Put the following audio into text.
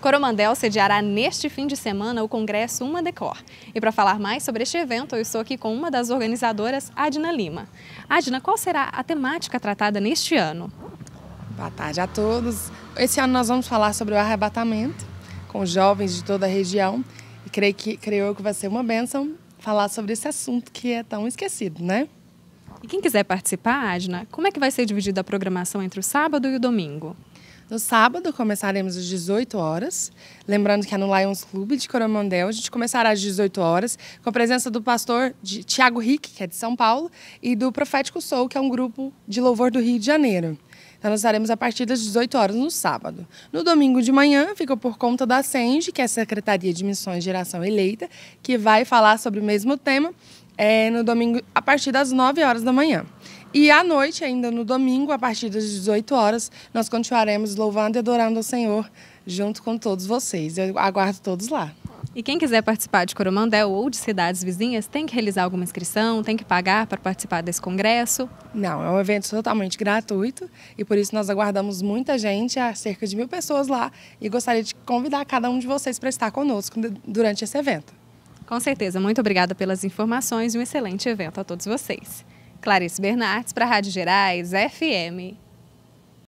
Coromandel sediará neste fim de semana o Congresso Uma Decor. E para falar mais sobre este evento, eu estou aqui com uma das organizadoras, Adna Lima. Adna, qual será a temática tratada neste ano? Boa tarde a todos. Esse ano nós vamos falar sobre o arrebatamento com jovens de toda a região. E creio que, creio que vai ser uma bênção falar sobre esse assunto que é tão esquecido, né? E quem quiser participar, Adna, como é que vai ser dividida a programação entre o sábado e o domingo? No sábado começaremos às 18 horas. Lembrando que é no Lions Clube de Coromandel. A gente começará às 18 horas com a presença do pastor Tiago Rick, que é de São Paulo, e do Profético Soul, que é um grupo de louvor do Rio de Janeiro. Então, nós estaremos a partir das 18 horas no sábado. No domingo de manhã, fica por conta da SEND, que é a Secretaria de Missões Geração Eleita, que vai falar sobre o mesmo tema é, no domingo a partir das 9 horas da manhã. E à noite, ainda no domingo, a partir das 18 horas, nós continuaremos louvando e adorando ao Senhor junto com todos vocês. Eu aguardo todos lá. E quem quiser participar de Coromandel ou de cidades vizinhas, tem que realizar alguma inscrição, tem que pagar para participar desse congresso? Não, é um evento totalmente gratuito e por isso nós aguardamos muita gente, há cerca de mil pessoas lá, e gostaria de convidar cada um de vocês para estar conosco durante esse evento. Com certeza. Muito obrigada pelas informações e um excelente evento a todos vocês. Clarice Bernardes para a Rádio Gerais FM